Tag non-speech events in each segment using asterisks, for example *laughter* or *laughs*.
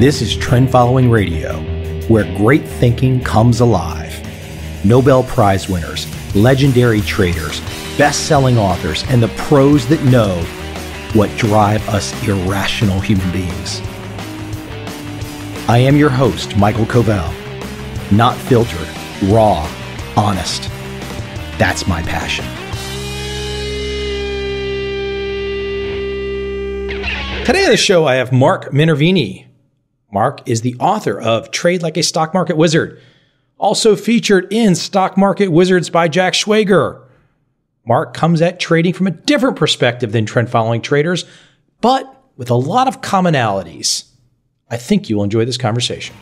This is Trend Following Radio, where great thinking comes alive. Nobel Prize winners, legendary traders, best selling authors, and the pros that know what drive us irrational human beings. I am your host, Michael Covel. Not filtered, raw, honest. That's my passion. Today on the show, I have Mark Minervini. Mark is the author of Trade Like a Stock Market Wizard, also featured in Stock Market Wizards by Jack Schwager. Mark comes at trading from a different perspective than trend following traders, but with a lot of commonalities. I think you'll enjoy this conversation.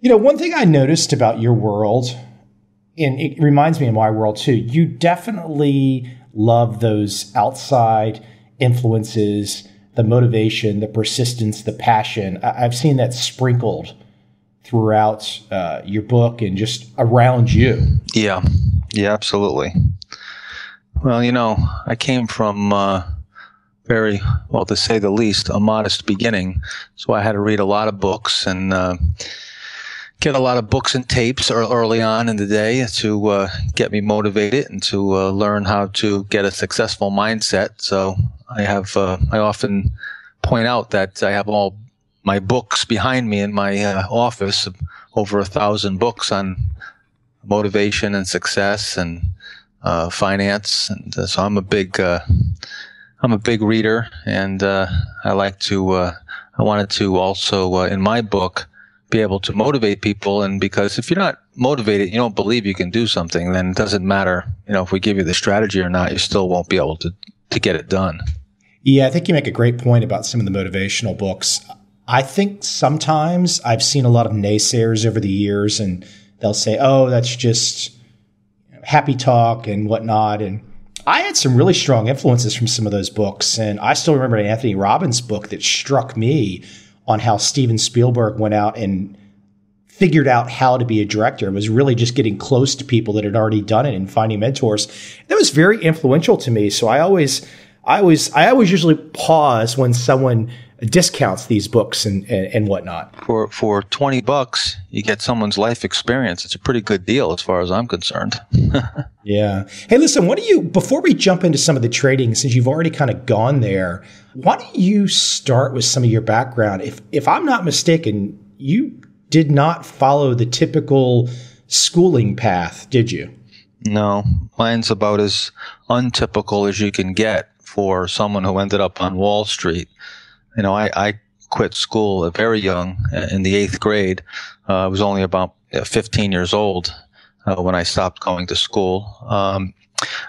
You know, one thing I noticed about your world, and it reminds me of my world too, you definitely love those outside influences, the motivation, the persistence, the passion. I've seen that sprinkled throughout uh, your book and just around you. Yeah, yeah, absolutely. Well, you know, I came from uh, very, well, to say the least, a modest beginning. So I had to read a lot of books and uh, get a lot of books and tapes early on in the day to uh, get me motivated and to uh, learn how to get a successful mindset. So I have, uh, I often point out that I have all my books behind me in my uh, office, over a thousand books on motivation and success and uh, finance, and uh, so I'm a big I'm a big reader, and I like to I wanted to also in my book be able to motivate people, and because if you're not motivated, you don't believe you can do something, then it doesn't matter, you know, if we give you the strategy or not, you still won't be able to to get it done. Yeah, I think you make a great point about some of the motivational books. I think sometimes I've seen a lot of naysayers over the years, and they'll say, "Oh, that's just happy talk and whatnot." And I had some really strong influences from some of those books, and I still remember an Anthony Robbins book that struck me on how Steven Spielberg went out and figured out how to be a director and was really just getting close to people that had already done it and finding mentors. That was very influential to me. So I always, I always, I always usually pause when someone discounts these books and, and, and, whatnot. For for twenty bucks, you get someone's life experience. It's a pretty good deal as far as I'm concerned. *laughs* yeah. Hey, listen. What do you before we jump into some of the trading? Since you've already kind of gone there, why don't you start with some of your background? If if I'm not mistaken, you did not follow the typical schooling path, did you? No, mine's about as untypical as you can get for someone who ended up on Wall Street you know, I, I quit school very young uh, in the eighth grade. Uh, I was only about uh, 15 years old uh, when I stopped going to school. Um,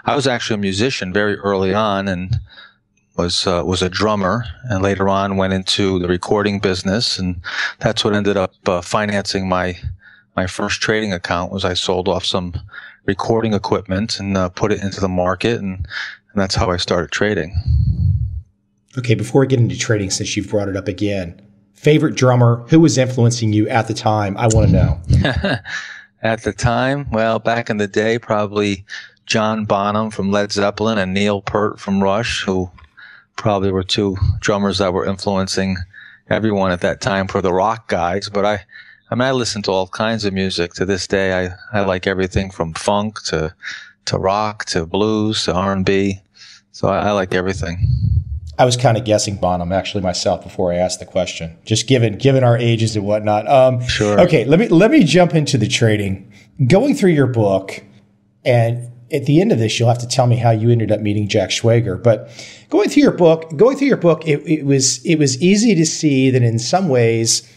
I was actually a musician very early on and was uh, was a drummer, and later on went into the recording business, and that's what ended up uh, financing my my first trading account. Was I sold off some recording equipment and put it into the market, and, and that's how I started trading. Okay, before we get into trading, since you've brought it up again, favorite drummer, who was influencing you at the time? I want to know. *laughs* at the time, well, back in the day, probably John Bonham from Led Zeppelin and Neil Peart from Rush, who probably were two drummers that were influencing everyone at that time for the rock guys. But I, I mean, I listen to all kinds of music to this day. I, I like everything from funk to, to rock to blues to R and B. So I, I like everything. I was kind of guessing Bonham actually myself before I asked the question, just given given our ages and whatnot. Um, sure. Okay, let me let me jump into the trading. Going through your book, and at the end of this, you'll have to tell me how you ended up meeting Jack Schwager. But going through your book, going through your book, it, it was it was easy to see that in some ways,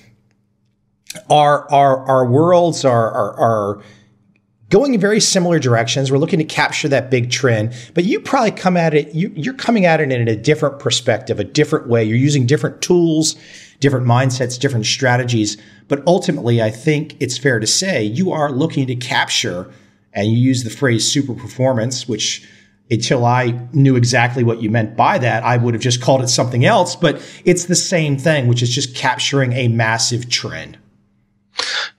our our our worlds are are, are going in very similar directions. We're looking to capture that big trend, but you probably come at it, you, are coming at it in a different perspective, a different way. You're using different tools, different mindsets, different strategies. But ultimately, I think it's fair to say you are looking to capture, and you use the phrase super performance, which until I knew exactly what you meant by that, I would have just called it something else. But it's the same thing, which is just capturing a massive trend.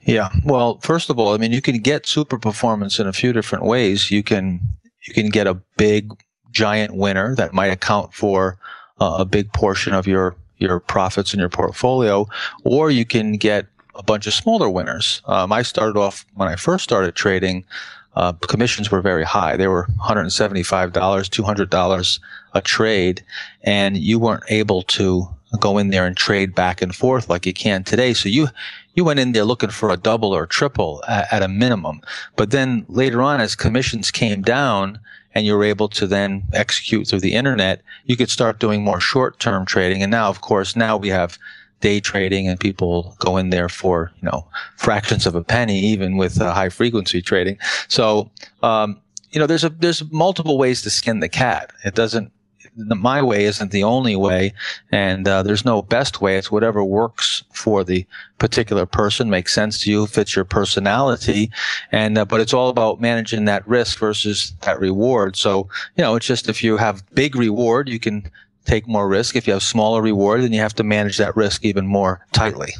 Yeah. Well, first of all, I mean, you can get super performance in a few different ways. You can you can get a big giant winner that might account for uh, a big portion of your your profits in your portfolio, or you can get a bunch of smaller winners. Um, I started off when I first started trading. Uh, commissions were very high. They were $175, $200 a trade, and you weren't able to go in there and trade back and forth like you can today. So you you went in there looking for a double or triple at, at, a minimum. But then later on, as commissions came down and you were able to then execute through the internet, you could start doing more short term trading. And now, of course, now we have day trading and people go in there for, you know, fractions of a penny, even with uh, high frequency trading. So, um, you know, there's a, there's multiple ways to skin the cat. It doesn't, my way isn't the only way, and uh, there's no best way. It's whatever works for the particular person, makes sense to you, fits your personality, and uh, but it's all about managing that risk versus that reward. So you know, it's just if you have big reward, you can take more risk. If you have smaller reward, then you have to manage that risk even more tightly.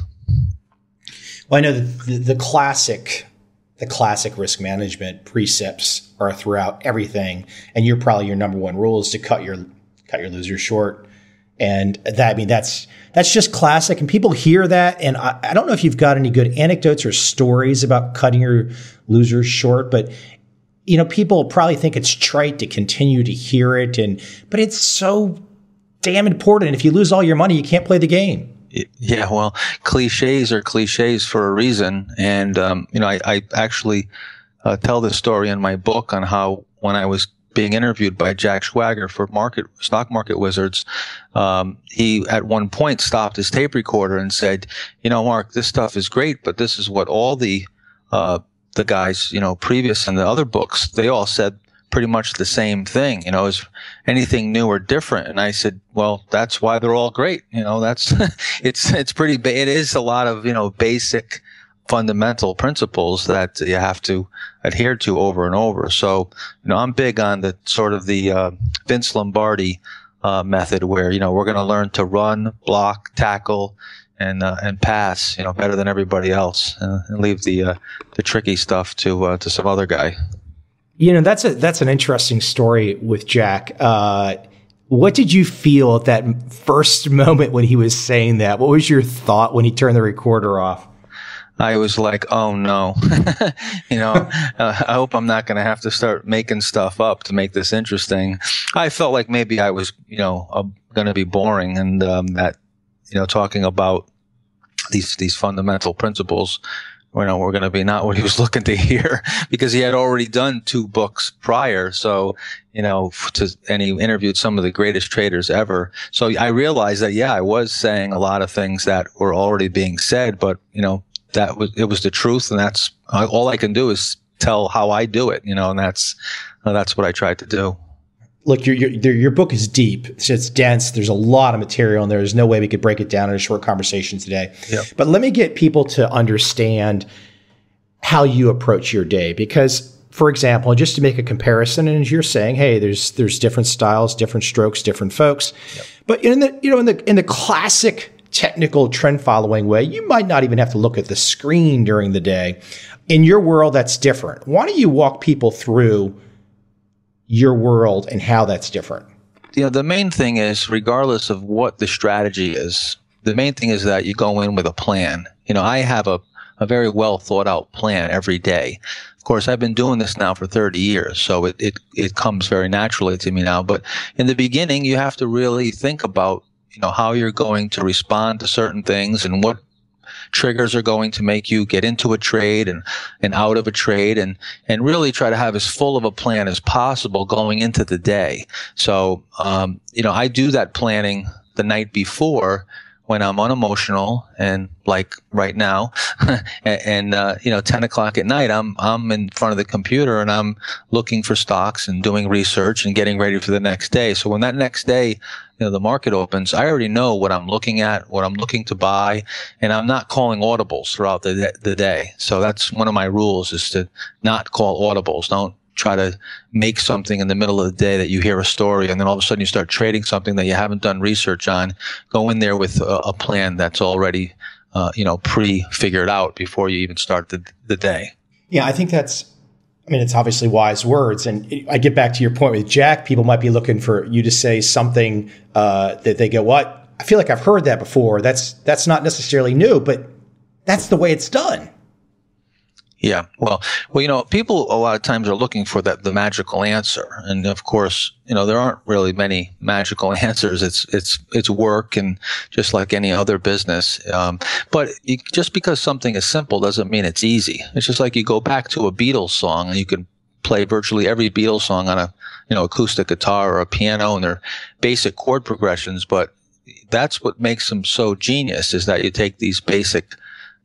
Well, I know the, the classic the classic risk management precepts are throughout everything. And you're probably your number one rule is to cut your cut your losers short. And that, I mean, that's, that's just classic. And people hear that. And I, I don't know if you've got any good anecdotes or stories about cutting your losers short, but you know, people probably think it's trite to continue to hear it. And, but it's so damn important. If you lose all your money, you can't play the game. Yeah, well, cliches are cliches for a reason. And, um, you know, I, I actually uh, tell this story in my book on how when I was being interviewed by Jack Schwager for market stock market wizards, um, he at one point stopped his tape recorder and said, "You know, Mark, this stuff is great, but this is what all the uh, the guys, you know, previous and the other books, they all said pretty much the same thing. You know, is anything new or different?" And I said, "Well, that's why they're all great. You know, that's *laughs* it's it's pretty. Ba- it is a lot of you know basic." fundamental principles that you have to adhere to over and over. So, you know, I'm big on the sort of the uh, Vince Lombardi uh, method where, you know, we're going to learn to run, block, tackle, and uh, and pass, you know, better than everybody else, uh, and leave the uh, the tricky stuff to uh, to some other guy. You know, that's a that's an interesting story with Jack. what did you feel at that first moment when he was saying that? What was your thought when he turned the recorder off? I was like, oh no, *laughs* you know, uh, I hope I'm not going to have to start making stuff up to make this interesting. I felt like maybe I was, you know, uh, going to be boring and um, that, you know, talking about these these fundamental principles, you know, we're going to be not what he was *laughs* looking to hear because he had already done two books prior. So, you know, to, and he interviewed some of the greatest traders ever. So I realized that, yeah, I was saying a lot of things that were already being said, but, you know, that was it was the truth, and that's all I can do is tell how I do it, you know, and that's that's what I tried to do. Look, your, your your book is deep. It's dense. There's a lot of material, and there's no way we could break it down in a short conversation today. Yep. But let me get people to understand how you approach your day, because, for example, just to make a comparison, and as you're saying, hey, there's there's different styles, different strokes, different folks. Yep. But in the you know in the in the classic technical trend following way, you might not even have to look at the screen during the day. In your world, that's different. Why don't you walk people through your world and how that's different? Yeah, the main thing is, regardless of what the strategy is, the main thing is that you go in with a plan. You know, I have a, a very well thought out plan every day. Of course, I've been doing this now for 30 years, so it, it, it comes very naturally to me now. But in the beginning, you have to really think about you know how you're going to respond to certain things and what triggers are going to make you get into a trade and, and out of a trade and, and really try to have as full of a plan as possible going into the day. So, um, you know, I do that planning the night before when I'm unemotional and like right now, *laughs* and, uh, you know, 10 o'clock at night, I'm I'm in front of the computer and I'm looking for stocks and doing research and getting ready for the next day. So when that next day, you know, the market opens, I already know what I'm looking at, what I'm looking to buy, and I'm not calling audibles throughout the the day. So that's one of my rules is to not call audibles. Don't try to make something in the middle of the day that you hear a story and then all of a sudden you start trading something that you haven't done research on go in there with a, a plan that's already uh, you know pre-figured out before you even start the, the day yeah i think that's I mean, it's obviously wise words. And I get back to your point with Jack. People might be looking for you to say something uh, that they go, "What? I feel like I've heard that before." That's that's not necessarily new, but that's the way it's done. Yeah, well, well, you know, people a lot of times are looking for that the magical answer, and of course, you know, there aren't really many magical *laughs* answers. It's it's it's work, and just like any other business. Um, but you, just because something is simple doesn't mean it's easy. It's just like you go back to a Beatles song, and you can play virtually every Beatles song on a you know acoustic guitar or a piano, and they're basic chord progressions. But that's what makes them so genius is that you take these basic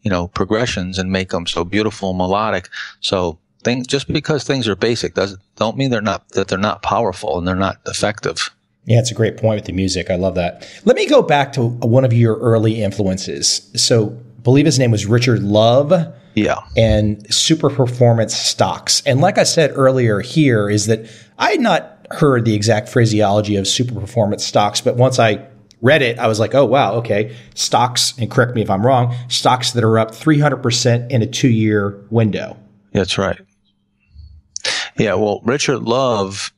you know, progressions and make them so beautiful melodic. So things, just because things are basic doesn't, don't mean they're not, that they're not powerful and they're not effective. Yeah, it's a great point with the music. I love that. Let me go back to one of your early influences. So, I believe his name was Richard Love. Yeah. And super performance stocks. And like I said earlier here is that I had not heard the exact phraseology of super performance stocks, but once I read it, I was like, oh, wow, okay. Stocks, and correct me if I'm wrong, stocks that are up 300% in a two year window. That's right. Yeah, well, Richard Love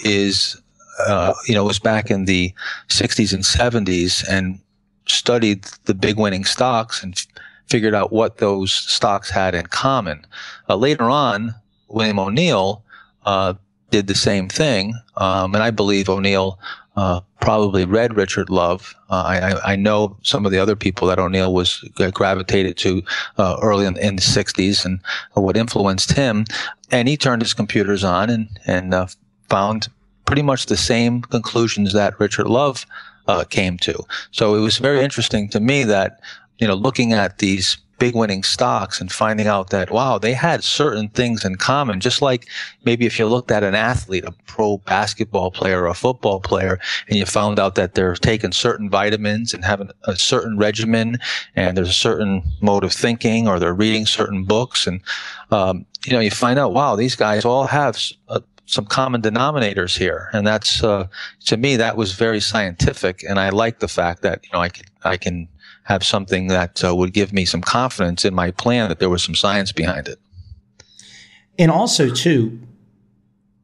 is, uh, you know, was back in the 60s and 70s and studied the big winning stocks and f- figured out what those stocks had in common. Uh, later on, William O'Neill uh, did the same thing, um, and I believe O'Neill uh, probably read Richard Love. Uh, I, I, know some of the other people that O'Neill was gravitated to uh, early in, in, the 60s and what influenced him. And he turned his computers on and, and uh, found pretty much the same conclusions that Richard Love uh, came to. So it was very interesting to me that, you know, looking at these big winning stocks and finding out that, wow, they had certain things in common. Just like maybe if you looked at an athlete, a pro basketball player or a football player, and you found out that they're taking certain vitamins and having a certain regimen and there's a certain mode of thinking or they're reading certain books. And, um, you know, you find out, wow, these guys all have a, some common denominators here, and that's uh, to me that was very scientific, and I like the fact that you know I can I can have something that uh, would give me some confidence in my plan that there was some science behind it. And also, too,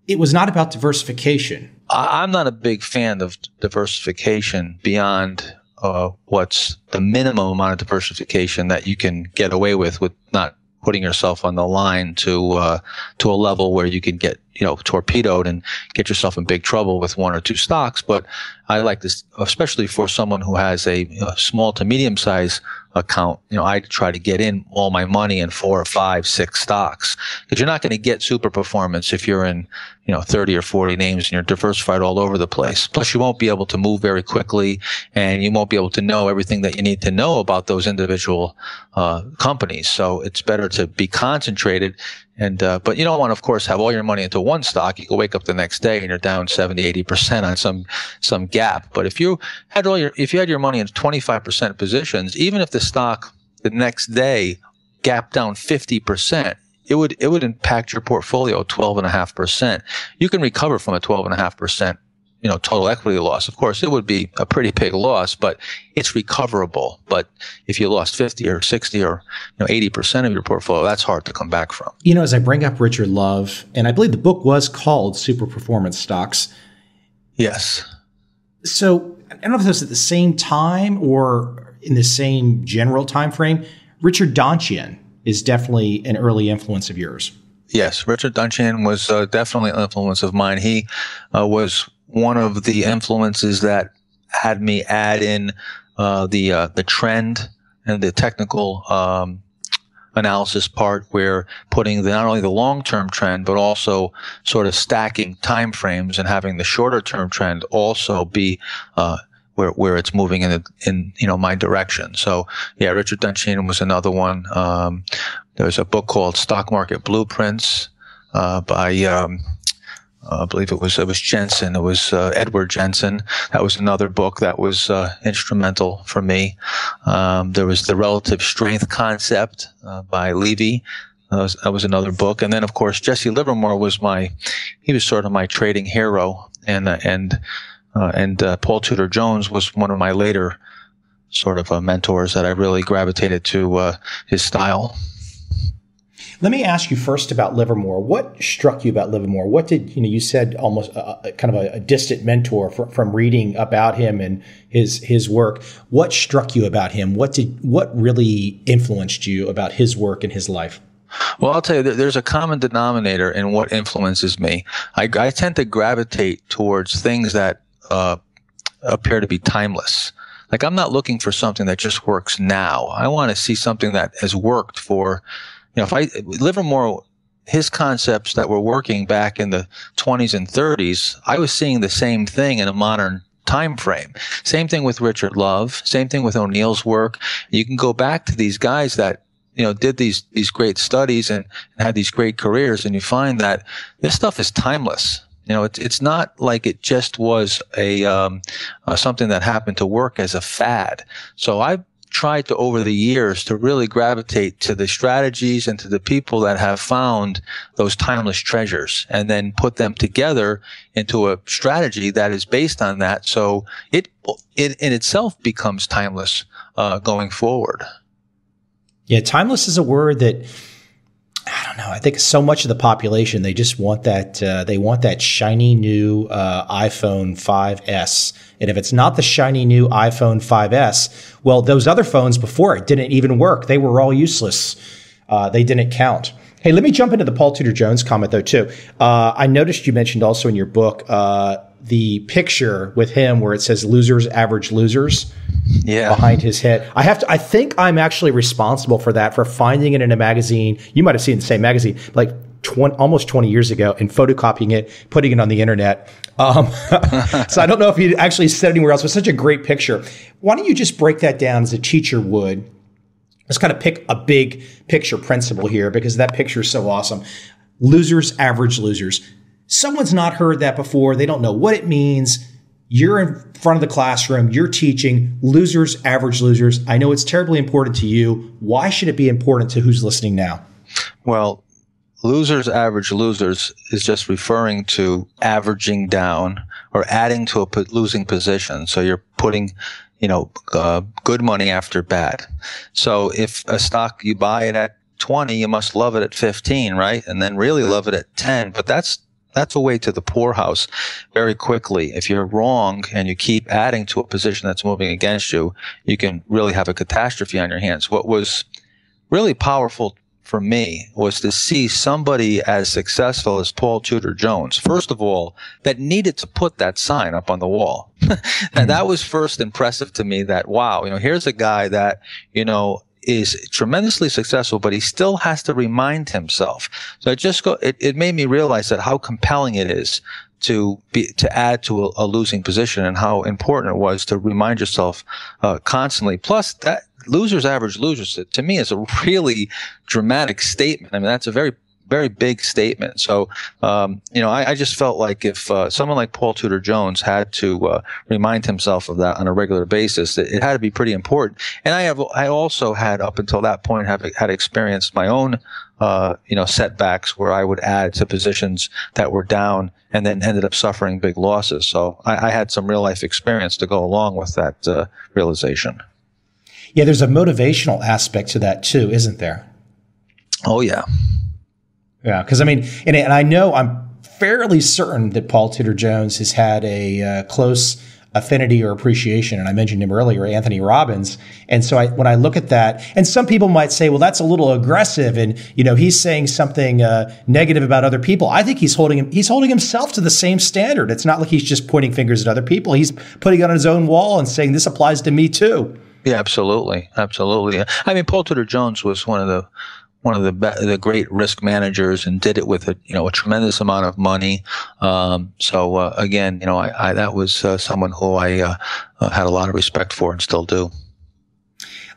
it was not about diversification. I'm not a big fan of diversification beyond uh, what's the minimum amount of diversification that you can get away with with not putting yourself on the line to uh, to a level where you can get you know torpedoed and get yourself in big trouble with one or two stocks. But I like this, especially for someone who has a, small to medium size account. You know, I try to get in all my money in four or five, six stocks because you're not going to get super performance if you're in you know 30 or 40 names and you're diversified all over the place. Plus, you won't be able to move very quickly, and you won't be able to know everything that you need to know about those individual uh, companies. So it's better to be concentrated and, uh, but you don't want of course, have all your money into one stock. You can wake up the next day and you're down 70, 80% on some, some gap. But if you had all your, if you had your money in 25% positions, even if the stock the next day gap down 50%, it would, it would impact your portfolio 12.5%. You can recover from a 12.5% you know, total equity loss. Of course, it would be a pretty big loss, but it's recoverable. But if you lost 50 or 60 or, you know, 80% of your portfolio, that's hard to come back from. You know, as I bring up Richard Love, and I believe the book was called Super Performance Stocks. Yes. So I don't know if this was at the same time or in the same general time frame. Richard Donchian is definitely an early influence of yours. Yes, Richard Donchian was uh, definitely an influence of mine. He uh, was one of the influences that had me add in uh, the uh, the trend and the technical um, analysis part, where putting the, not only the long term trend but also sort of stacking time frames and having the shorter term trend also be uh, where where it's moving in the, in you know my direction. So yeah, Richard Donchian was another one. Um, there's a book called Stock Market Blueprints uh, by um, uh, I believe it was it was Jensen. It was uh, Edward Jensen. That was another book that was uh, instrumental for me. Um, there was the relative strength concept uh, by Levy. That was, that was, another book, and then of course Jesse Livermore was my he was sort of my trading hero, and uh, and uh, and Paul Tudor Jones was one of my later sort of mentors that I really gravitated to his style. Let me ask you first about Livermore. What struck you about Livermore? What did you know? You said almost a, a kind of a, a distant mentor from, from reading about him and his his work. What struck you about him? What did what really influenced you about his work and his life? Well, I'll tell you, there's a common denominator in what influences me. I, I tend to gravitate towards things that uh, appear to be timeless. Like I'm not looking for something that just works now. I want to see something that has worked for, you know, if I Livermore, his concepts that were working back in the 20s and 30s, I was seeing the same thing in a modern time frame. Same thing with Richard Love. Same thing with O'Neill's work. You can go back to these guys that you know did these these great studies and, and had these great careers, and you find that this stuff is timeless. You know, it's it's not like it just was a um, uh, something that happened to work as a fad. So I've tried to over the years to really gravitate to the strategies and to the people that have found those timeless treasures and then put them together into a strategy that is based on that. So it, it in itself becomes timeless uh, going forward. Yeah, timeless is a word that I don't know. I think so much of the population they just want that uh, they want that shiny new uh, iPhone 5s, and if it's not the shiny new iPhone 5s, well, those other phones before it didn't even work. They were all useless. Uh, they didn't count. Hey, let me jump into the Paul Tudor Jones comment though too. Uh, I noticed you mentioned also in your book uh, the picture with him where it says "losers, average losers." yeah. behind his head. I have to. I think I'm actually responsible for that for finding it in a magazine. You might have seen the same magazine, like 20, almost 20 years ago, and photocopying it, putting it on the internet. Um, *laughs* so I don't know if he actually said anywhere else. But such a great picture. Why don't you just break that down as a teacher would? Let's kind of pick a big picture principle here because that picture is so awesome. Losers, average losers. Someone's not heard that before. They don't know what it means you're in front of the classroom, you're teaching losers, average losers. I know it's terribly important to you. Why should it be important to who's listening now? Well, losers, average losers is just referring to averaging down or adding to a losing position. So you're putting, you know, uh, good money after bad. So if a stock you buy it at 20, you must love it at 15, right? And then really love it at 10. But that's that's a way to the poorhouse very quickly. If you're wrong and you keep adding to a position that's moving against you, you can really have a catastrophe on your hands. What was really powerful for me was to see somebody as successful as Paul Tudor Jones, first of all, that needed to put that sign up on the wall. *laughs* and that was first impressive to me that, wow, you know, here's a guy that, you know, is tremendously successful, but he still has to remind himself. So it just go, it, it made me realize that how compelling it is to be to add to a, a losing position and how important it was to remind yourself uh, constantly. Plus, that losers average losers to me is a really dramatic statement. I mean, that's a very very big statement. So, um, you know, I, I, just felt like if uh, someone like Paul Tudor Jones had to uh, remind himself of that on a regular basis, it, it, had to be pretty important. And I have, I also had up until that point have had experienced my own, uh, you know, setbacks where I would add to positions that were down and then ended up suffering big losses. So I, I had some real life experience to go along with that uh, realization. Yeah, there's a motivational aspect to that too, isn't there? Oh yeah. Yeah, because I mean, and, and, I know I'm fairly certain that Paul Tudor Jones has had a uh, close affinity or appreciation, and I mentioned him earlier, Anthony Robbins. And so I, when I look at that, and some people might say, well, that's a little aggressive, and you know, he's saying something uh, negative about other people. I think he's holding him, he's holding himself to the same standard. It's not like he's just pointing fingers at other people. He's putting it on his own wall and saying this applies to me too. Yeah, absolutely, absolutely. I mean, Paul Tudor Jones was one of the one of the be- the great risk managers and did it with a you know a tremendous amount of money. Um, so uh, again, you know, I, I that was uh, someone who I uh, uh, had a lot of respect for and still do.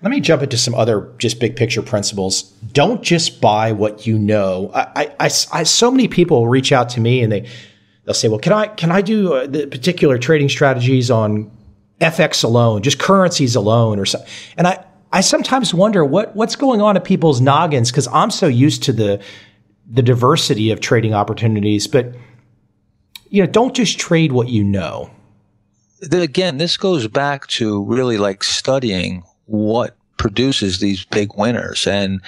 Let me jump into some other just big picture principles. Don't just buy what you know. I, I, I so many people reach out to me and they they'll say, "Well, can I can I do uh, the particular trading strategies on FX alone, just currencies alone, or something?" And I I sometimes wonder what what's going on at people's noggins because I'm so used to the the diversity of trading opportunities, but you know, don't just trade what you know. Again, this goes back to really like studying what produces these big winners, and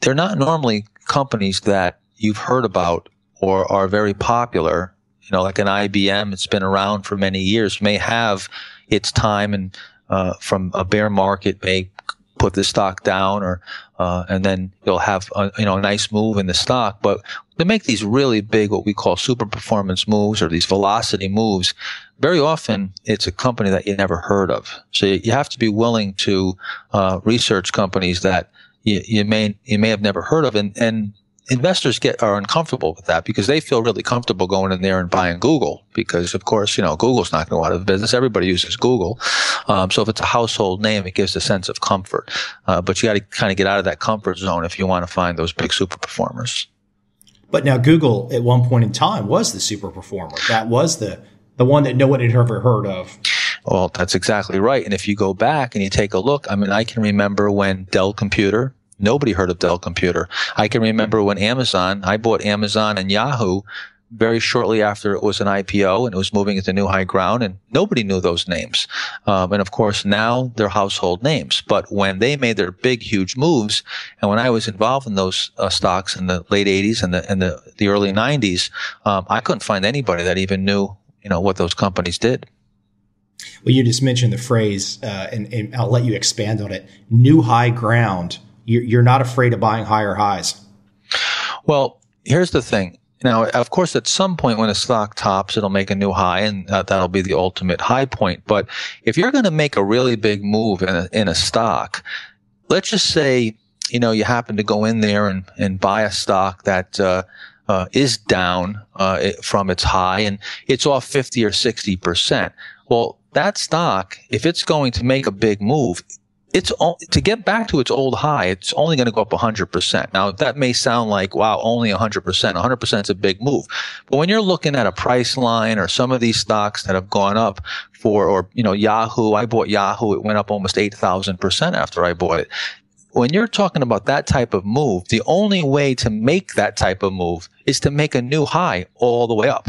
they're not normally companies that you've heard about or are very popular, you know, like an IBM, it's been around for many years, may have its time and uh, from a bear market may put the stock down or uh, and then you'll have a, you know a nice move in the stock. But to make these really big what we call super performance moves or these velocity moves. Very often it's a company that you never heard of. So you have to be willing to uh, research companies that you, you may you may have never heard of. And and investors get are uncomfortable with that because they feel really comfortable going in there and buying Google because of course you know Google's not going to go out of business. Everybody uses Google, um, so if it's a household name, it gives a sense of comfort. Uh, but you got to kind of get out of that comfort zone if you want to find those big super performers. But now Google at one point in time was the super performer. That was the the one that no one had ever heard of. Well, that's exactly right. And if you go back and you take a look, I mean, I can remember when Dell Computer Nobody heard of Dell Computer. I can remember when Amazon, I bought Amazon and Yahoo very shortly after it was an IPO and it was moving into new high ground, and nobody knew those names. Um, and of course, now they're household names. But when they made their big, huge moves, and when I was involved in those uh, stocks in the late '80s and the and the, the early '90s, um, I couldn't find anybody that even knew, you know, what those companies did. Well, you just mentioned the phrase, uh, and, and I'll let you expand on it. New high ground you're not afraid of buying higher highs. Well, here's the thing. Now, of course, at some point when a stock tops, it'll make a new high, and uh, that'll be the ultimate high point. But if you're going to make a really big move in a, in a stock, let's just say, you know, you happen to go in there and, and buy a stock that uh, uh, is down uh, from its high, and it's off 50 or 60 percent. Well, that stock, if it's going to make a big move, it's to get back to its old high, it's only going to go up 100%. Now, that may sound like, wow, only 100%. 100% is a big move. But when you're looking at a Priceline or some of these stocks that have gone up for, or, you know, Yahoo, I bought Yahoo, it went up almost 8,000% after I bought it. When you're talking about that type of move, the only way to make that type of move is to make a new high all the way up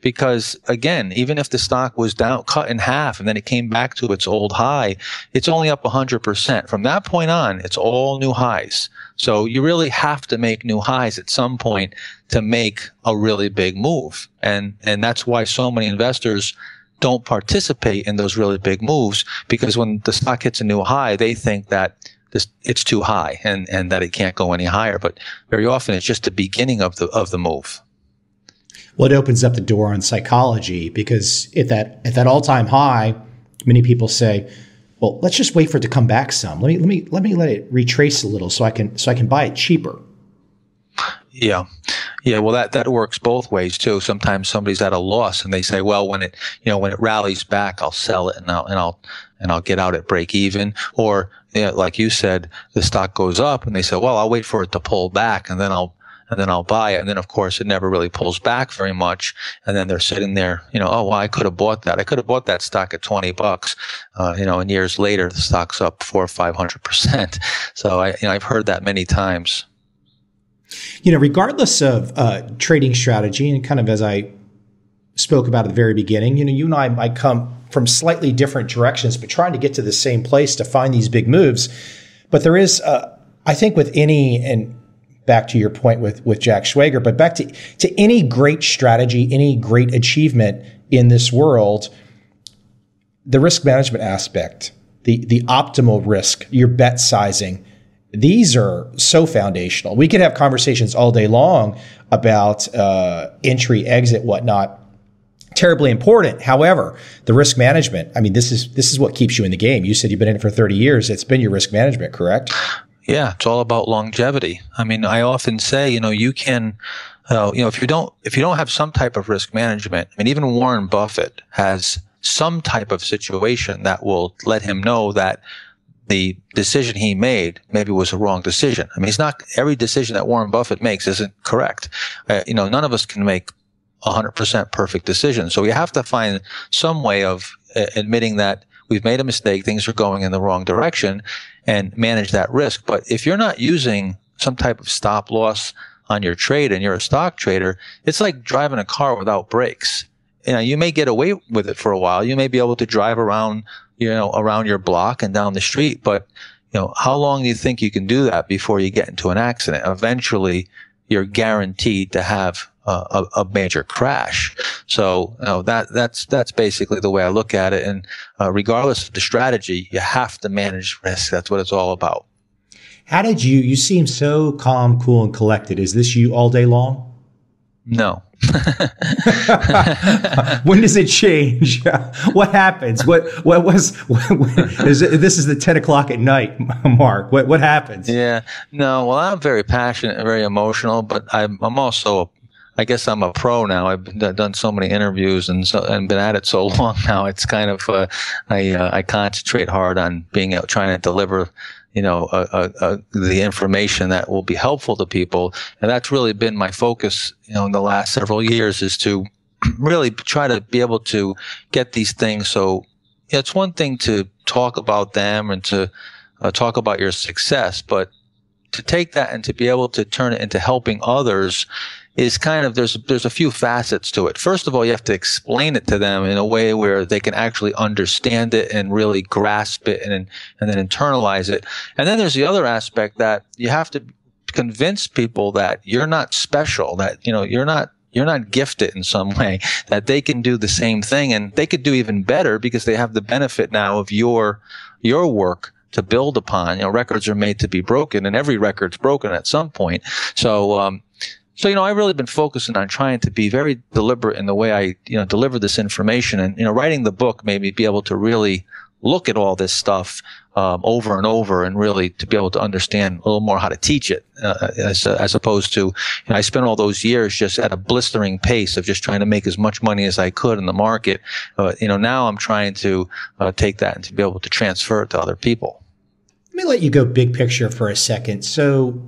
because again, even if the stock was down, cut in half, and then it came back to its old high, it's only up 100%. From that point on, it's all new highs. So you really have to make new highs at some point to make a really big move. And, and that's why so many investors don't participate in those really big moves because when the stock hits a new high, they think that this, it's too high and, and that it can't go any higher. But very often it's just the beginning of the, of the move well, it opens up the door on psychology because at that at that all time high, many people say, "Well, let's just wait for it to come back some. Let me let me let me let it retrace a little so I can so I can buy it cheaper." Yeah. Yeah, well that that works both ways too. Sometimes somebody's at a loss and they say, "Well, when it, you know, when it rallies back, I'll sell it and I'll and I'll and I'll get out at break even." Or you know, like you said, the stock goes up and they say, "Well, I'll wait for it to pull back and then I'll and then I'll buy it. And then, of course, it never really pulls back very much. And then they're sitting there, you know, oh, well, I could have bought that. I could have bought that stock at 20 bucks. Uh, you know, and years later, the stock's up four or 500%. *laughs* So I, you know, I've heard that many times. You know, regardless of uh, trading strategy and kind of as I spoke about at the very beginning, you know, you and I might come from slightly different directions, but trying to get to the same place to find these big moves. But there is, uh, I think, with any, and back to your point with, with Jack Schwager, but back to, to any great strategy, any great achievement in this world, the risk management aspect, the, the optimal risk, your bet sizing, these are so foundational. We could have conversations all day long about uh, entry, exit, whatnot. Terribly important. However, the risk management. I mean, this is this is what keeps you in the game. You said you've been in it for thirty years. It's been your risk management, correct? Yeah, it's all about longevity. I mean, I often say, you know, you can, uh, you know, if you don't, if you don't have some type of risk management, I mean, even Warren Buffett has some type of situation that will let him know that the decision he made maybe was a wrong decision. I mean, it's not every decision that Warren Buffett makes isn't correct. Uh, you know, none of us can make 100% perfect decisions. So you have to find some way of uh, admitting that we've made a mistake, things are going in the wrong direction, and manage that risk. But if you're not using some type of stop loss on your trade and you're a stock trader, it's like driving a car without brakes. You know, you may get away with it for a while. You may be able to drive around, you know, around your block and down the street, but you know, how long do you think you can do that before you get into an accident? Eventually, you're guaranteed to have a, a, major crash. So you know, that that's that's basically the way I look at it. And uh, regardless of the strategy, you have to manage risk. That's what it's all about. How did you? You seem so calm, cool, and collected. Is this you all day long? No. *laughs* when does it change? *laughs* what happens? What what was? What, *laughs* is it, this is the ten o'clock at night, Mark. What what happens? Yeah, no. Well, I'm very passionate, and very emotional, but I'm I'm also I guess I'm a pro now. I've done so many interviews and so, and been at it so *laughs* long now. It's kind of uh, I uh, I concentrate hard on being out, trying to deliver you know, the information that will be helpful to people. And that's really been my focus, you know, in the last several years is to *clears throat* really try to be able to get these things. So it's one thing to talk about them and to uh, talk about your success, but to take that and to be able to turn it into helping others is kind of there's there's a few facets to it. First of all, you have to explain it to them in a way where they can actually understand it and really grasp it and and then internalize it. And then there's the other aspect that you have to convince people that you're not special, that you know you're not you're not gifted in some way, that they can do the same thing and they could do even better because they have the benefit now of your your work to build upon. You know, records are made to be broken, and every record's broken at some point. So, um, so, you know, I've really been focusing on trying to be very deliberate in the way I, you know, deliver this information. And, you know, writing the book made me be able to really look at all this stuff um, over and over and really to be able to understand a little more how to teach it uh, as, uh, as opposed to, you know, I spent all those years just at a blistering pace of just trying to make as much money as I could in the market. Uh, you know, now I'm trying to uh, take that and to be able to transfer it to other people. Let me let you go big picture for a second. So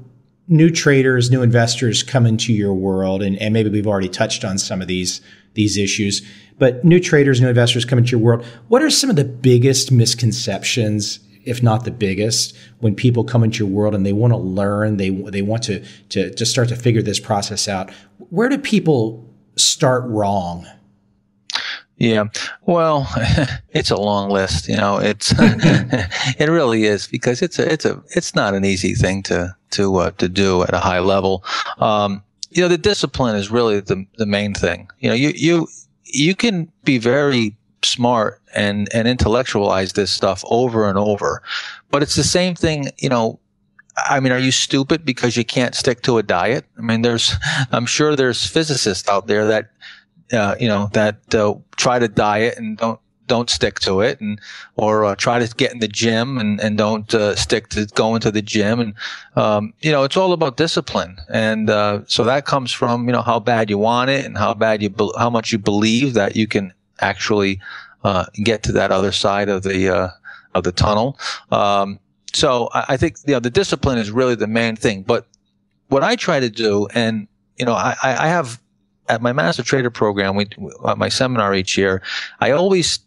new traders, new investors come into your world, and, and maybe we've already touched on some of these these issues, but new traders, new investors come into your world. What are some of the biggest misconceptions, if not the biggest, when people come into your world and they want to learn, they they want to to to start to figure this process out? Where do people start wrong? Yeah. Well, *laughs* it's a long list, you know, it's, *laughs* it really is because it's a, it's a, it's not an easy thing to, to, uh, to do at a high level. Um, you know, the discipline is really the, the main thing. You know, you, you, you can be very smart and, and intellectualize this stuff over and over, but it's the same thing, you know, I mean, are you stupid because you can't stick to a diet? I mean, there's, *laughs* I'm sure there's physicists out there that uh, you know, that uh, try to diet and don't don't stick to it, and or uh, try to get in the gym and and don't uh, stick to going to the gym, and um, you know, it's all about discipline, and uh, so that comes from you know how bad you want it and how bad you be- how much you believe that you can actually uh, get to that other side of the of the tunnel. Um, so I, I think you know the discipline is really the main thing, but what I try to do, and you know, I, I have at my master trader program, we at my seminar each year, I always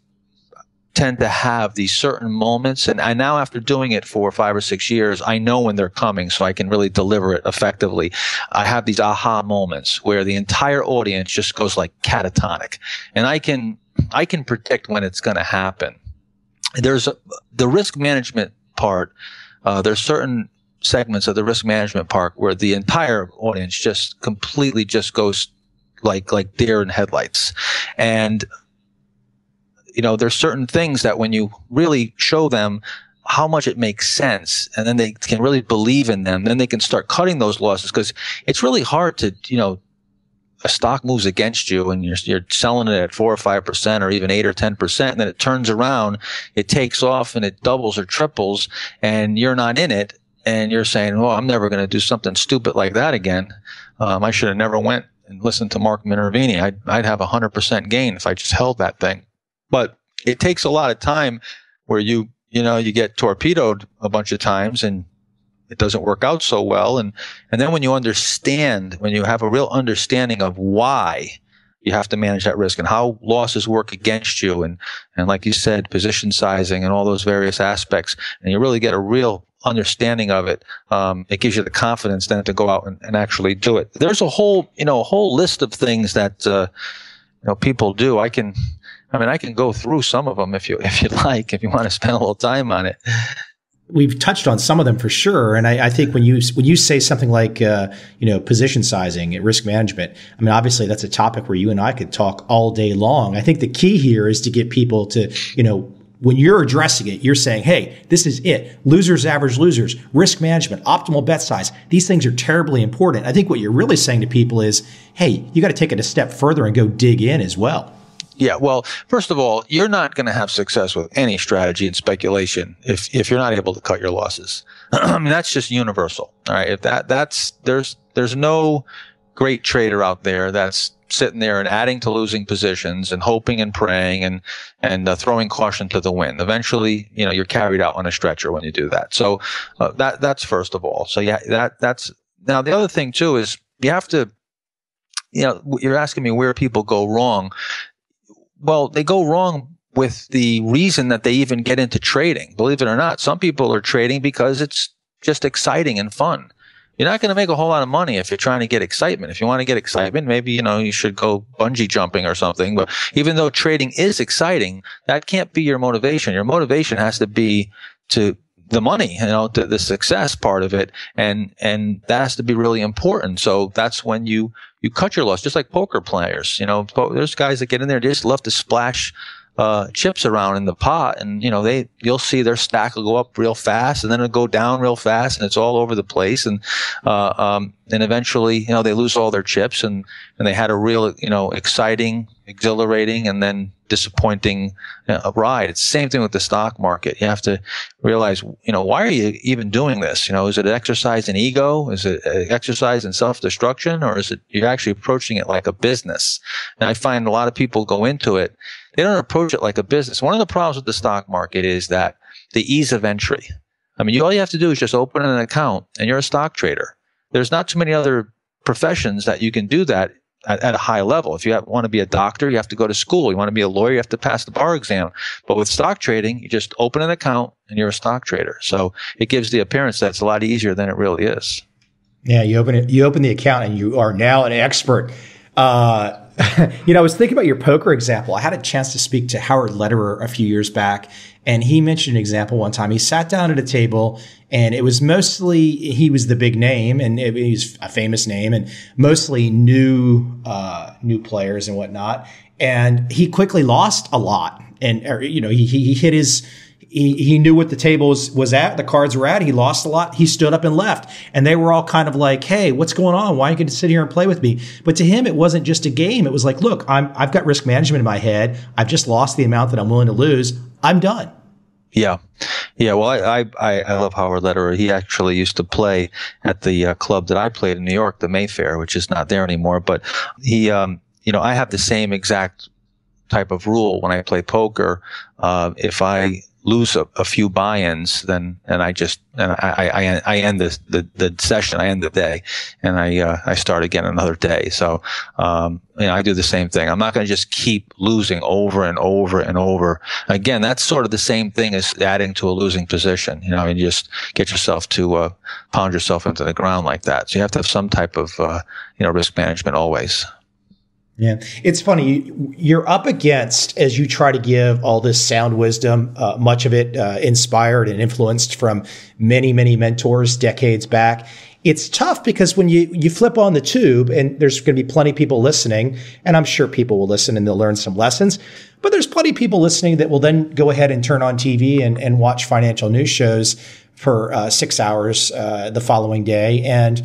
tend to have these certain moments and I now after doing it for five or six years, I know when they're coming so I can really deliver it effectively. I have these aha moments where the entire audience just goes like catatonic and I can, I can predict when it's going to happen. There's a, the risk management part. Uh, there's certain segments of the risk management part where the entire audience just completely just goes like like deer in headlights. And you know, there's certain things that when you really show them how much it makes sense and then they can really believe in them, then they can start cutting those losses because it's really hard to, you know, a stock moves against you and you're, you're selling it at four or five percent or even eight or ten percent and then it turns around it takes off and it doubles or triples and you're not in it and you're saying well i'm never going to do something stupid like that again um, i should have never went and listen to Mark Minervini, I'd, I'd have 100% gain if I just held that thing. But it takes a lot of time where you, you know, you get torpedoed a bunch of times and it doesn't work out so well. And, and then when you understand, when you have a real understanding of why you have to manage that risk and how losses work against you and, and like you said, position sizing and all those various aspects, and you really get a real understanding of it, um, it gives you the confidence then to go out and, and, actually do it. There's a whole, you know, a whole list of things that, uh, you know, people do. I can, I mean, I can go through some of them if you, if you *laughs* like, if you want to spend a little time on it. We've touched on some of them for sure. And I, I think when you when you say something like uh, you know position sizing and risk management, I mean obviously that's a topic where you and I could talk all day long. I think the key here is to get people to you know when you're addressing it, you're saying, hey, this is it. Losers, average losers, risk management, optimal bet size. These things are terribly important. I think what you're really saying to people is, hey, you got to take it a step further and go dig in as well. Yeah, well, first of all, you're not going to have success with any strategy and speculation if if you're not able to cut your losses. *clears throat* I mean, that's just universal. All right, if that that's there's there's no great trader out there that's sitting there and adding to losing positions and hoping and praying and and uh, throwing caution to the wind. Eventually, you know, you're carried out on a stretcher when you do that. So uh, that that's first of all. So yeah, that that's now the other thing too is you have to you know you're asking me where people go wrong well, they go wrong with the reason that they even get into trading. Believe it or not, some people are trading because it's just exciting and fun. You're not going to make a whole lot of money if you're trying to get excitement. If you want to get excitement, maybe, you know, you should go bungee jumping or something. But even though trading is exciting, that can't be your motivation. Your motivation has to be to the money, you know, the, the success part of it. And, and that has to be really important. So that's when you, you cut your loss, just like poker players. You know, there's guys that get in there, they just love to splash uh, chips around in the pot, and you know they you'll see their stack will go up real fast, and then it'll go down real fast, and it's all over the place, and uh, um, and eventually you know they lose all their chips, and and they had a real you know exciting, exhilarating, and then disappointing uh, ride. It's the same thing with the stock market. You have to realize, you know, why are you even doing this? You know, is it an exercise in ego? Is it an exercise in self-destruction? Or is it you're actually approaching it like a business? And I find a lot of people go into it they don't approach it like a business. One of the problems with the stock market is that the ease of entry. I mean, you, all you have to do is just open an account and you're a stock trader. There's not too many other professions that you can do that at, at a high level. If you have, want to be a doctor, you have to go to school. You want to be a lawyer, you have to pass the bar exam. But with stock trading, you just open an account and you're a stock trader. So it gives the appearance that it's a lot easier than it really is. Yeah, you open it, you open the account and you are now an expert. Uh, *laughs* you know, I was thinking about your poker example. I had a chance to speak to Howard Lederer a few years back, and he mentioned an example one time. He sat down at a table, and it was mostly he was the big name, and it, was a famous name, and mostly new uh, new players and whatnot. And he quickly lost a lot, and or, you know he he hit his he, he knew what the table was, was at, the cards were at. He lost a lot. He stood up and left. And they were all kind of like, Hey, what's going on? Why are you going to sit here and play with me? But to him, it wasn't just a game. It was like, look, I'm, I've got risk management in my head. I've just lost the amount that I'm willing to lose. I'm done. Yeah. Yeah. Well, I, I, I love Howard Lederer. He actually used to play at the uh, club that I played in New York, the Mayfair, which is not there anymore. But he, um, you know, I have the same exact type of rule when I play poker. Uh, if I lose a, a, few buy-ins, then and I just and I I, I end the, the, the session, I end the day, and I uh, I start again another day. So um, you know, I do the same thing. I'm not going to just keep losing over and over and over. Again, that's sort of the same thing as adding to a losing position. You know, I mean, you just get yourself to uh, pound yourself into the ground like that. So you have to have some type of uh, you know risk management always. Yeah, it's funny. You're up against as you try to give all this sound wisdom, uh, much of it uh, inspired and influenced from many, many mentors decades back. It's tough because when you you flip on the tube, and there's going to be plenty of people listening, and I'm sure people will listen and they'll learn some lessons. But there's plenty of people listening that will then go ahead and turn on TV and, and watch financial news shows for uh, six hours uh, the following day, and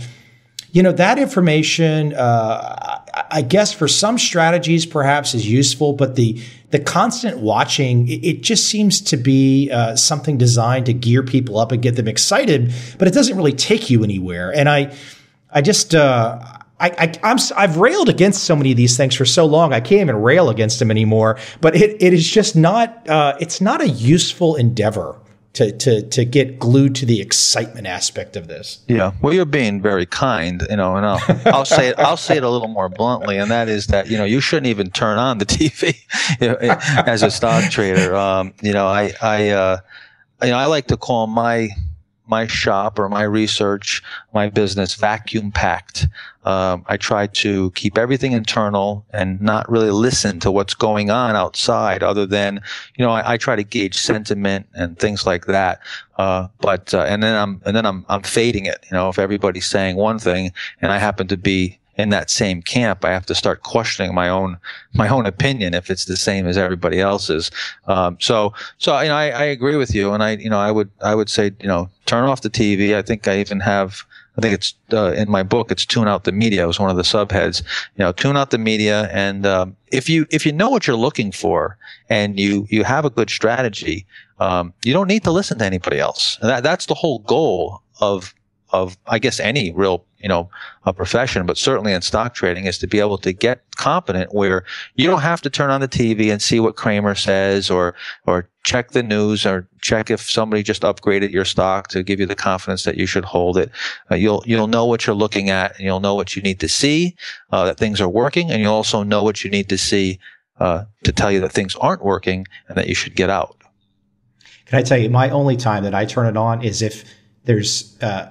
you know that information uh, I guess for some strategies perhaps is useful, but the the constant watching it, just seems to be uh, something designed to gear people up and get them excited, but it doesn't really take you anywhere. And I I just uh, I, I I've railed against so many of these things for so long I can't even rail against them anymore. But it, it is just not uh, it's not a useful endeavor to to to get glued to the excitement aspect of this. Yeah, well, you're being very kind, you know, and I'll, *laughs* I'll say it. I'll say it a little more bluntly, and that is that you know you shouldn't even turn on the TV you know, as a stock trader. Um, you know, I I uh, you know I like to call my my shop or my research, my business vacuum packed. Um, I try to keep everything internal and not really listen to what's going on outside, other than you know I, I try to gauge sentiment and things like that. Uh, but uh, and then I'm and then I'm I'm fading it. You know, if everybody's saying one thing and I happen to be in that same camp, I have to start questioning my own my own opinion if it's the same as everybody else's. Um, so so you know, I, I agree with you, and I you know I would I would say you know turn off the TV. I think I even have. I think it's uh, in my book. It's tune out the media. It was one of the subheads. You know, tune out the media, and um, if you if you know what you're looking for and you you have a good strategy, um, you don't need to listen to anybody else. That, that's the whole goal of of I guess any real you know a profession, but certainly in stock trading is to be able to get competent where you don't have to turn on the TV and see what Cramer says or or check the news or check if somebody just upgraded your stock to give you the confidence that you should hold it. Uh, you'll you'll know what you're looking at and you'll know what you need to see uh, that things are working, and you'll also know what you need to see uh, to tell you that things aren't working and that you should get out. Can I tell you, my only time that I turn it on is if there's uh,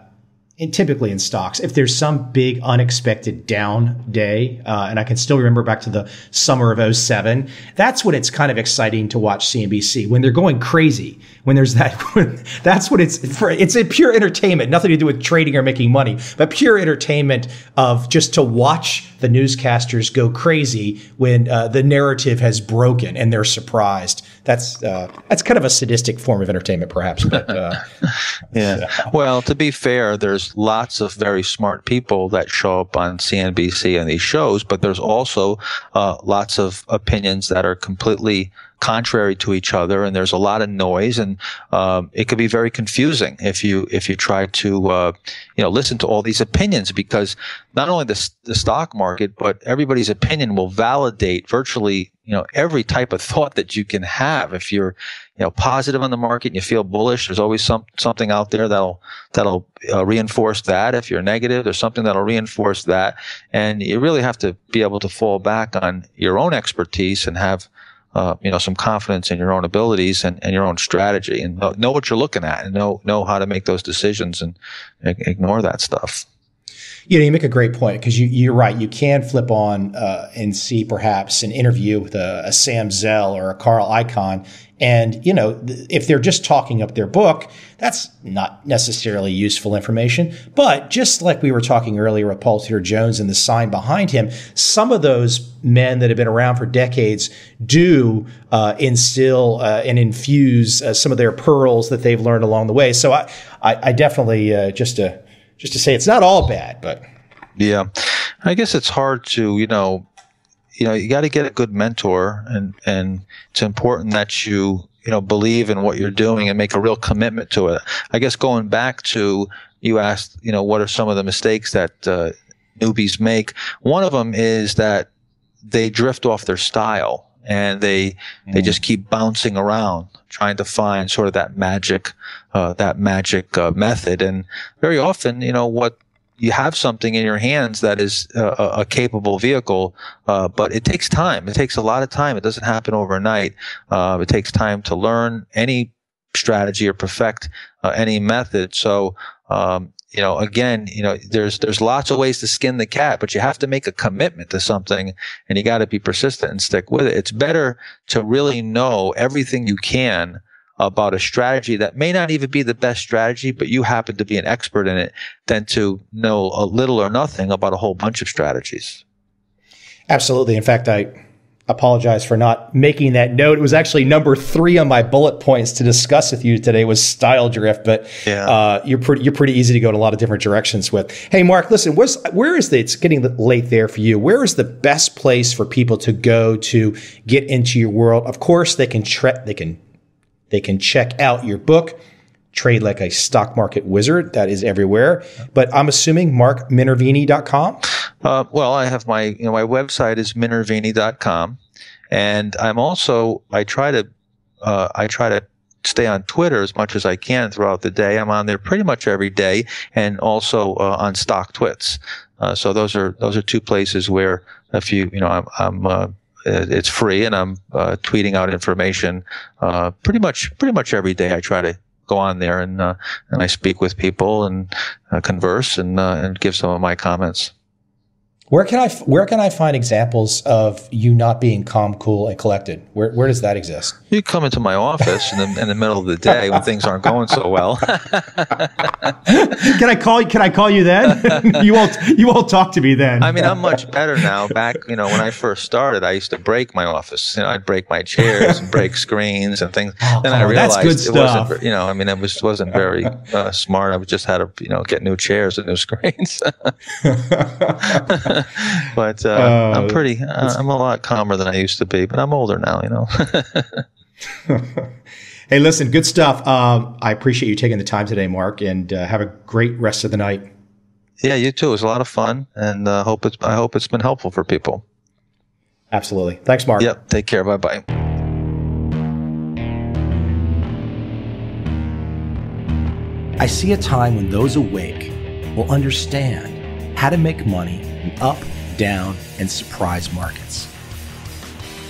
and typically in stocks, if there's some big unexpected down day, uh, and I can still remember back to the summer of 07, that's when it's kind of exciting to watch CNBC when they're going crazy. When there's that, *laughs* when, that's what it's for. It's a pure entertainment, nothing to do with trading or making money, but pure entertainment of just to watch the newscasters go crazy when uh, the narrative has broken and they're surprised. That's uh, that's kind of a sadistic form of entertainment, perhaps. But, uh, *laughs* yeah. Well, to be fair, there's lots of very smart people that show up on CNBC and these shows, but there's also uh, lots of opinions that are completely contrary to each other, and there's a lot of noise, and um, it could be very confusing if you if you try to uh, you know listen to all these opinions because not only the the stock market, but everybody's opinion will validate virtually you know every type of thought that you can have. If you're you know positive on the market and you feel bullish there's always some something out there that'll that'll uh, reinforce that. If you're negative there's something that'll reinforce that and you really have to be able to fall back on your own expertise and have uh, you know some confidence in your own abilities and, and your own strategy and know, what you're looking at and know know how to make those decisions and ignore that stuff you know, you make a great point because you, you're right. You can flip on uh, and see perhaps an interview with a, a Sam Zell or a Carl Icahn. And, you know, if they're just talking up their book, that's not necessarily useful information. But just like we were talking earlier with Paul Tudor Jones and the sign behind him, some of those men that have been around for decades do uh, instill uh, and infuse uh, some of their pearls that they've learned along the way. So I, I, I definitely, uh, just to just to say it's not all bad, but yeah, I guess it's hard to you know, you know, you got to get a good mentor, and and it's important that you you know believe in what you're doing and make a real commitment to it. I guess going back to you asked, you know, what are some of the mistakes that uh, newbies make? One of them is that they drift off their style and they mm. they just keep bouncing around trying to find sort of that magic uh, that magic uh, method and very often you know what you have something in your hands that is a, a capable vehicle, uh, but it takes time. It takes a lot of time. It doesn't happen overnight. Uh, it takes time to learn any strategy or perfect uh, any method. So um, you know, again, you know, there's there's lots of ways to skin the cat, but you have to make a commitment to something, and you got to be persistent and stick with it. It's better to really know everything you can about a strategy that may not even be the best strategy, but you happen to be an expert in it, than to know a little or nothing about a whole bunch of strategies. Absolutely. In fact, I apologize for not making that note. It was actually number three on my bullet points to discuss with you today was style drift, but yeah. uh, you're pretty you're pretty easy to go in a lot of different directions with. Hey, Mark, listen, where's where is the? It's getting late there for you. Where is the best place for people to go to get into your world? Of course, they can tre- they can they can check out your book. Trade like a stock market wizard. That is everywhere. But I'm assuming markminervini.com. Uh, well, I have my you know my website is minervini.com, and I'm also I try to uh, I try to stay on Twitter as much as I can throughout the day. I'm on there pretty much every day, and also uh, on StockTwits. Uh, so those are those are two places where if you you know I'm, I'm uh, it's free, and I'm uh, tweeting out information uh, pretty much pretty much every day. I try to go on there and uh, and I speak with people and uh, converse and uh, and give some of my comments. Where can I where can I find examples of you not being calm, cool, and collected? Where where does that exist? You come into my office in the, in the middle of the day when things aren't going so well. can I call Can I call you then? *laughs* you won't you won't talk to me then. I mean, I'm much better now. Back you know when I first started, I used to break my office. You know, I'd break my chairs and break screens and things. Oh, then I realized that's good it stuff. wasn't. You know, I mean, it was wasn't very uh, smart. I just had to you know get new chairs and new screens. *laughs* *laughs* *laughs* but uh, Oh, I'm pretty. Uh, I'm a lot calmer than I used to be. But I'm older now. You know. *laughs* hey, listen, good stuff. Um, I appreciate you taking the time today, Mark, and uh, have a great rest of the night. Yeah, you too. It was a lot of fun, and uh, hope it's. I hope it's been helpful for people. Absolutely. Thanks, Mark. Yep. Take care. Bye bye. I see a time when those awake will understand how to make money in up, down, and surprise markets.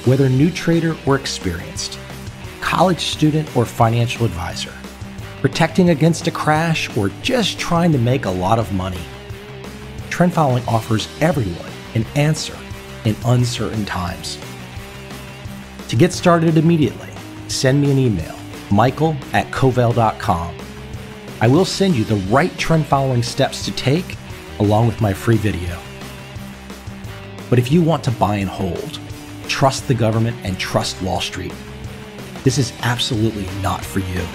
Whether new trader or experienced, college student or financial advisor, protecting against a crash or just trying to make a lot of money, trend following offers everyone an answer in uncertain times. To get started immediately, send me an email, michael at covel.com. I will send you the right trend following steps to take along with my free video. But if you want to buy and hold, trust the government and trust Wall Street, this is absolutely not for you.